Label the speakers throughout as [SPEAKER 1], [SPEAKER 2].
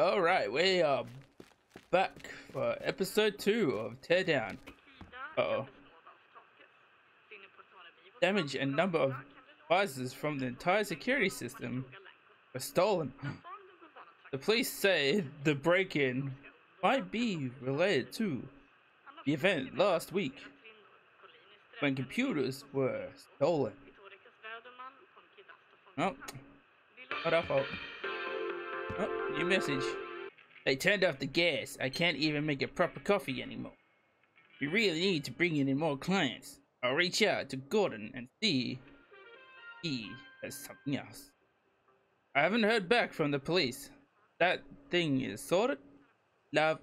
[SPEAKER 1] All right, we are back for episode two of Teardown. Uh oh. Damage and number of devices from the entire security system were stolen. The police say the break-in might be related to the event last week when computers were stolen. Oh, not our fault. Oh, new message. They turned off the gas. I can't even make a proper coffee anymore. We really need to bring in more clients. I'll reach out to Gordon and see he has something else. I haven't heard back from the police. That thing is sorted? Love.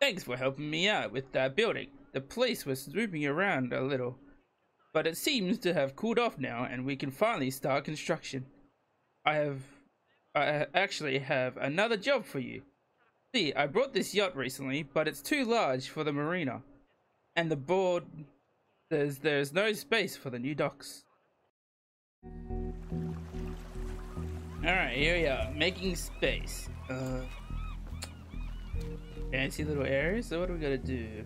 [SPEAKER 1] Thanks for helping me out with that building. The police was swooping around a little, but it seems to have cooled off now and we can finally start construction. I have I actually have another job for you. See, I brought this yacht recently, but it's too large for the marina. And the board says there's no space for the new docks. Alright, here we are, making space. Uh, fancy little areas, so what do we gotta do?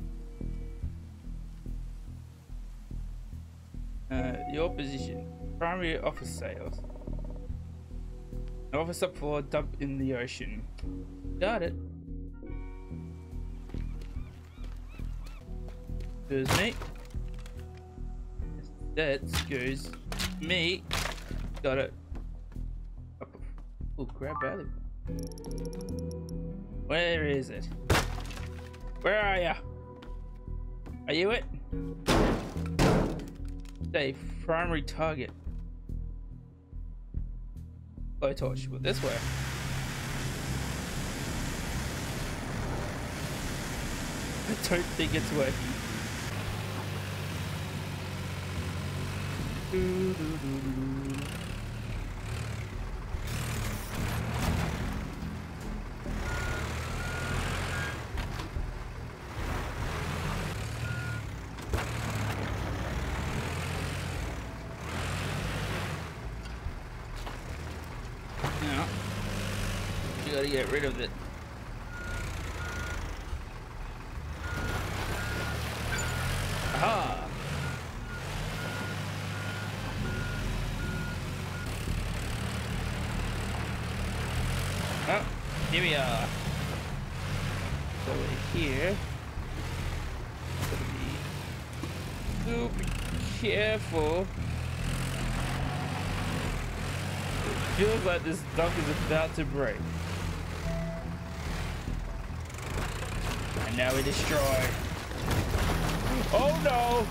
[SPEAKER 1] Uh, your position, primary office sales. Office up for dump in the ocean. Got it. Goes me. That goes me. Got it. Oh, grab value. Where is it? Where are ya? Are you it? A primary target. Blowtorch. Will this work? I don't think it's working You gotta get rid of it. Aha! Oh, here we are. So here. Be super careful. Feels like this dock is about to break. And now we destroy. Oh no!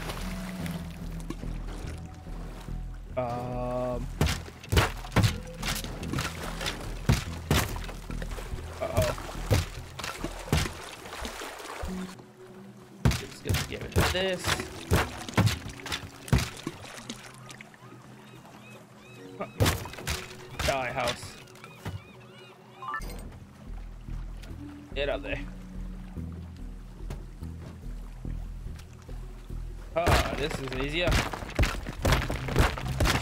[SPEAKER 1] Um. Uh oh. Just gonna give it this. Die, house. Get up there. This is easier.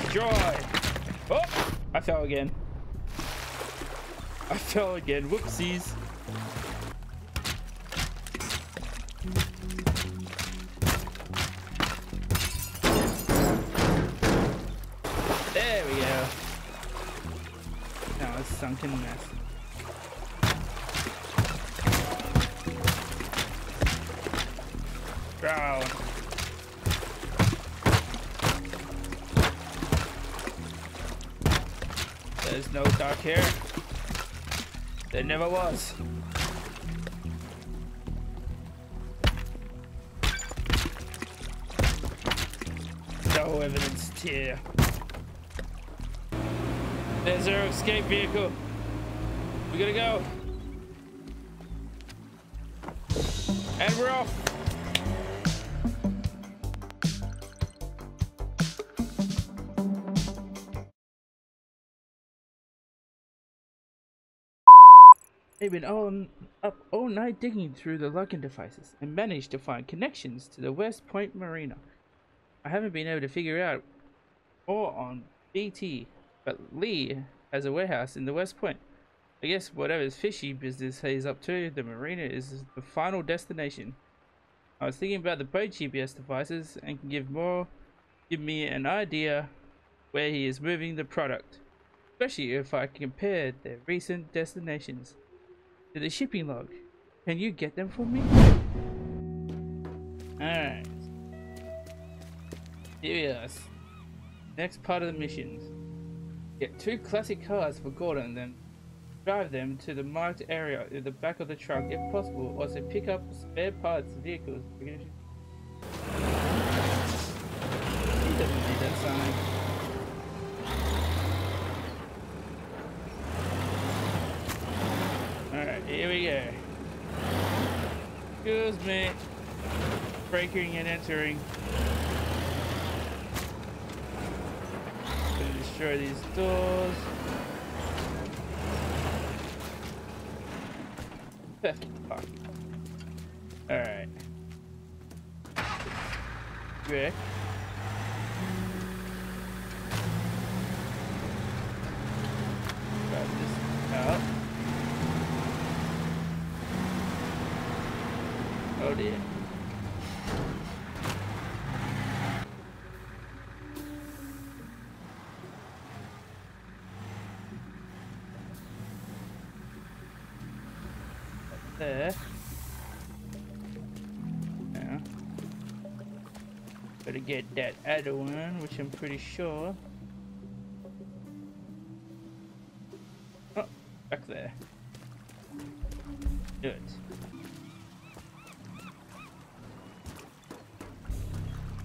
[SPEAKER 1] Destroy! Oh! I fell again. I fell again. Whoopsies. There we go. Now it's sunken mess. Drown. No dock here. There never was. No evidence here. There's our escape vehicle. We gotta go. And we're off. They've been all up all night digging through the login devices and managed to find connections to the West Point Marina. I haven't been able to figure out all on BT, but Lee has a warehouse in the West Point. I guess whatever his fishy business he's up to, the marina is the final destination. I was thinking about the boat GPS devices and can give more, give me an idea where he is moving the product, especially if I compare their recent destinations to the shipping log. Can you get them for me? Alright. Here we are. Next part of the missions. Get two classic cars for Gordon, then drive them to the marked area in the back of the truck if possible. Also pick up spare parts vehicles. He doesn't need that sign. Here we go. Excuse me. Breaking and entering. Gonna destroy these doors. Alright. Rick. Grab this out. Oh dear. Gotta get that other one, which I'm pretty sure. Oh, back there. Good.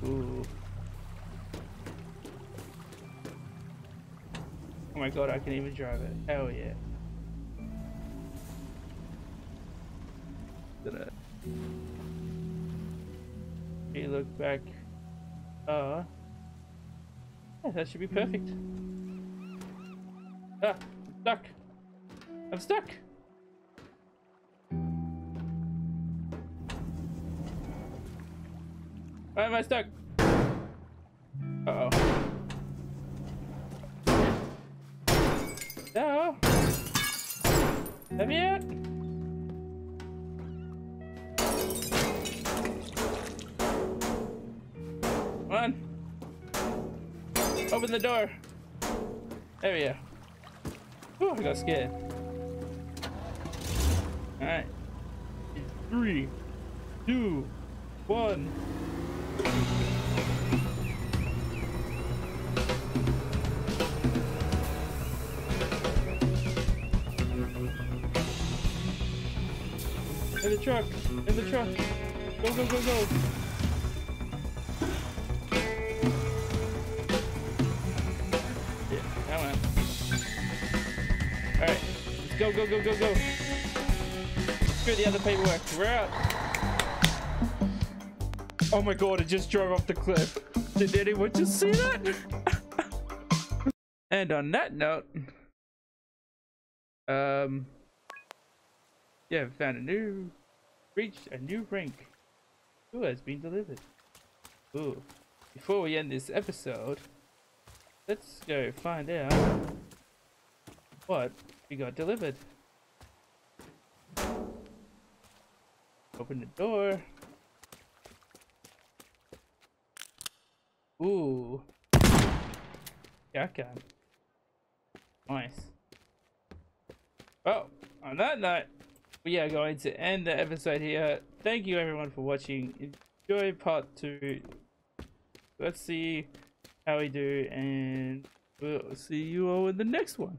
[SPEAKER 1] Ooh. Oh my god, I can even drive it. Hell yeah. gonna hey, look back uh yeah, that should be perfect ah I'm stuck I'm stuck why am I stuck uh oh no let me out Open the door. There we go. Whew, I got scared. Alright. Three, two, one. In the truck! In the truck! Go, go, go, go! Go, go, go, go, go. Screw the other paperwork. We're out. Oh my god, it just drove off the cliff. Did anyone just see that? and on that note, um, yeah, found a new, reached a new rank. Who has been delivered? Ooh. Before we end this episode, let's go find out what we got delivered. Open the door. Ooh. Shotgun. Nice. Well, on that note, we are going to end the episode here. Thank you everyone for watching. Enjoy part two. Let's see how we do and we'll see you all in the next one.